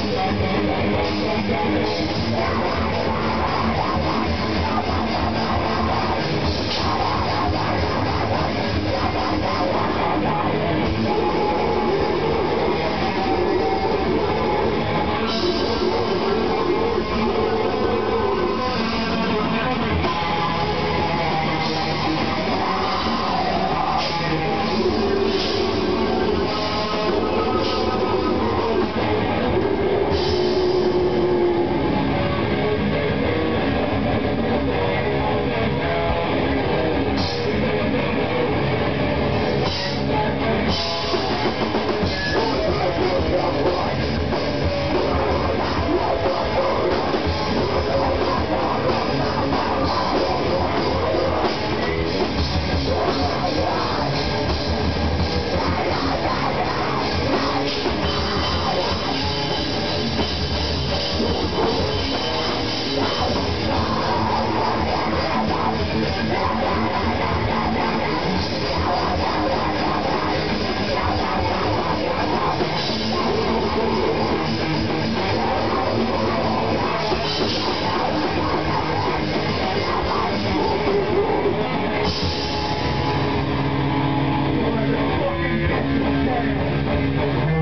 Thank Música